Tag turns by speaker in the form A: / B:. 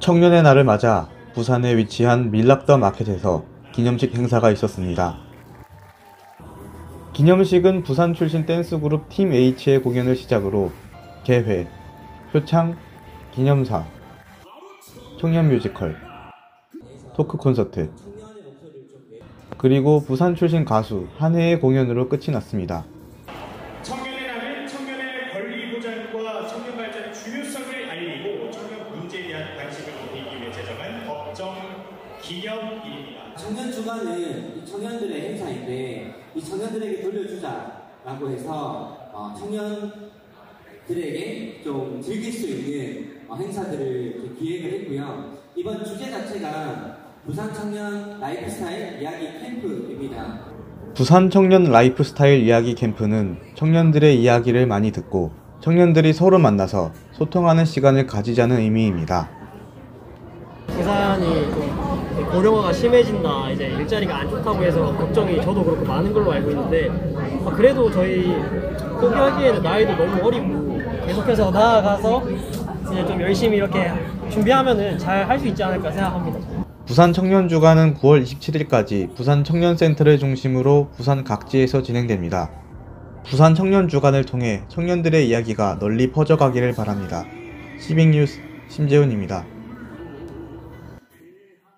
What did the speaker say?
A: 청년의 날을 맞아 부산에 위치한 밀락더마켓에서 기념식 행사가 있었습니다. 기념식은 부산 출신 댄스 그룹 팀 H의 공연을 시작으로 개회, 표창, 기념사, 청년 뮤지컬, 토크 콘서트, 그리고 부산 출신 가수 한해의 공연으로 끝이 났습니다.
B: 청년의 날은 청년의 권리 보장과 청년 발전의 중요성을 알리고 청년 문제에 대한 관심을 높이기 위해 제정한 법정 기념일입니다.
C: 청년 주간은 이 청년들의 행사인데 이 청년들에게 돌려주자라고 해서 어, 청년들에게 좀 즐길 수 있는 어, 행사들을 기획을 했고요. 이번 주제 자체가 부산 청년 라이프스타일 이야기 캠프입니다.
A: 부산 청년 라이프스타일 이야기 캠프는 청년들의 이야기를 많이 듣고 청년들이 서로 만나서 소통하는 시간을 가지자는 의미입니다.
D: 부산이 좀 고령화가 심해진다, 이제 일자리가 안 좋다고 해서 걱정이 저도 그렇고 많은 걸로 알고 있는데 아, 그래도 저희 포기하기에는 나이도 너무 어리고 계속해서 나아가서 이제 좀 열심히 이렇게 준비하면은 잘 할 수 있지 않을까 생각합니다.
A: 부산 청년 주간은 9월 27일까지 부산 청년센터를 중심으로 부산 각지에서 진행됩니다. 부산 청년 주간을 통해 청년들의 이야기가 널리 퍼져가기를 바랍니다. 시빅뉴스 심재훈입니다.